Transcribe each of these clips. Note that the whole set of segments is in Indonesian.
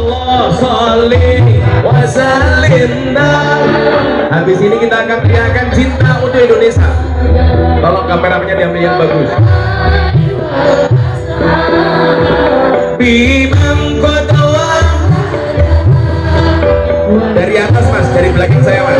Allah sholli wa Habis ini kita akan teriakan cinta untuk Indonesia. Tolong kameramennya diambil yang bagus. Dari atas mas, dari belakang saya mas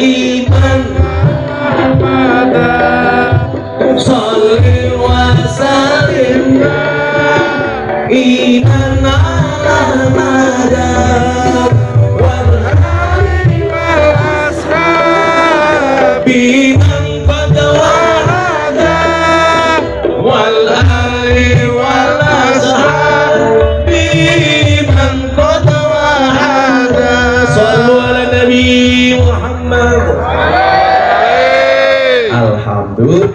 iman Sholli wa sallim iman ala ali wal Alhamdulillah.